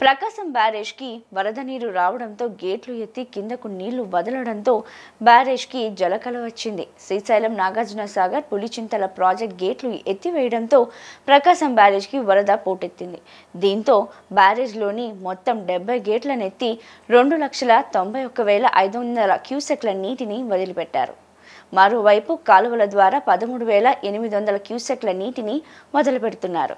ప్రకాశం బ్యారేజ్కి వరద నీరు రావడంతో గేట్లు ఎత్తి కిందకు నీళ్ళు వదలడంతో బ్యారేజ్కి జలకల వచ్చింది. శ్రీశైలం నాగార్జున సాగర్ పులిచింతల ప్రాజెక్ట్ గేట్లు ఎత్తివేయడంతో ప్రకాశం బ్యారేజ్కి వరద పోటెత్తింది. దీంతో బ్యారేజ్లోని మొత్తం డెబ్బై గేట్లనెత్తి రెండు లక్షల తొంభై ఒక్క వేల ఐదు వందల క్యూసెక్ల నీటిని వదిలిపెట్టారు. మరోవైపు కాలువల ద్వారా పదమూడు వేల ఎనిమిది వందల క్యూసెక్ల నీటిని మొదలుపెడుతున్నారు